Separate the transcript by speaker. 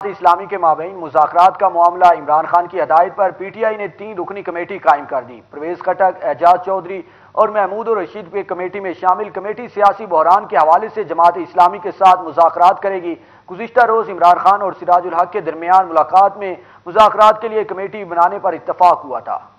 Speaker 1: इस्लामी के माबेन मुजाकर का मामला इमरान खान की हदायत पर पी टी आई ने तीन रुकनी कमेटी कायम कर दी। परवेज खटक एजाज चौधरी और महमूद और रशीद के कमेटी में शामिल कमेटी सियासी बहरान के हवाले से जमात इस्लामी के साथ मुजाकर करेगी। गुजशत रोज इमरान खान और सिराजुल हक के दरमियान मुलाकात में मुजाकर के लिए कमेटी बनाने पर इतफाक हुआ था।